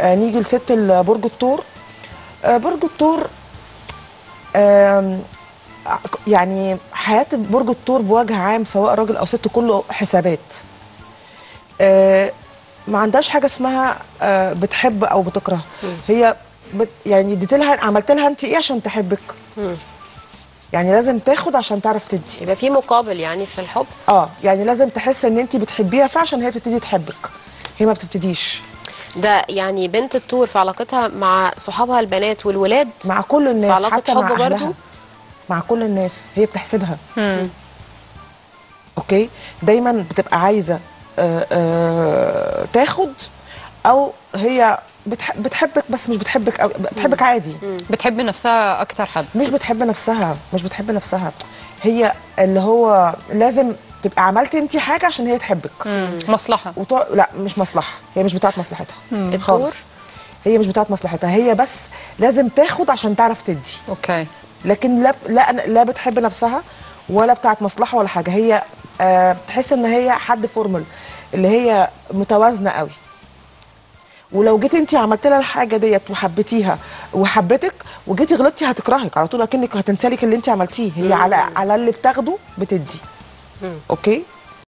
آه نيجي لست ال- برج الثور آه برج الثور يعني حياة برج الثور بوجه عام سواء راجل أو ست كله حسابات. آه، ما عندهاش حاجة اسمها آه، بتحب أو بتكره. هي بت يعني اديت لها عملت لها أنت إيه عشان تحبك؟ يعني لازم تاخد عشان تعرف تدي. يبقى في مقابل يعني في الحب. آه يعني لازم تحس إن أنت بتحبيها فعشان هي تبتدي تحبك. هي ما بتبتديش. ده يعني بنت التور في علاقتها مع صحابها البنات والولاد؟ مع كل الناس في علاقة حتى مع حب برضو؟ أهلها. مع كل الناس هي بتحسبها. okay؟ دايما بتبقى عايزة آه، آه، تاخد أو هي بتح- بتحبك بس مش بتحبك أو بتحبك عادي. بتحب نفسها أكتر حد. مش بتحب نفسها مش بتحب نفسها. هي اللي هو لازم تبقى عملتي انت حاجة عشان هي تحبك. مصلحة. وتع... لا مش مصلحة. هي مش بتاعت مصلحتها؟ خالص. هي مش بتاعت مصلحتها. هي بس لازم تاخد عشان تعرف تدي. okay. لكن لا لا لا بتحب نفسها ولا بتاعت مصلحة ولا حاجة. هي بتحس إن هي حد formal اللي هي متوازنة قوي. ولو جيت انت عملت لها الحاجة ديت وحبيتيها وحبتك وجيتي غلطتي هتكرهك على طول أكنك هتنسالك اللي انت عملتيه. هي على على اللي بتاخده بتدي. أوكي؟